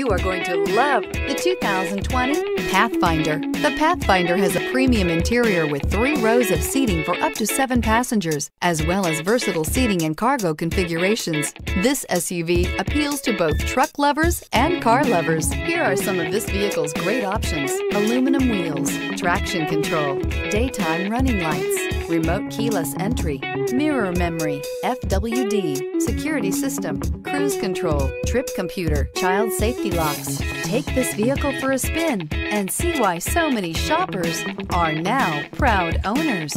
You are going to love the 2020 Pathfinder. The Pathfinder has a premium interior with three rows of seating for up to seven passengers, as well as versatile seating and cargo configurations. This SUV appeals to both truck lovers and car lovers. Here are some of this vehicle's great options. Aluminum wheels, traction control, daytime running lights, remote keyless entry, mirror memory, FWD, security system, cruise control, trip computer, child safety locks. Take this vehicle for a spin and see why so many shoppers are now proud owners.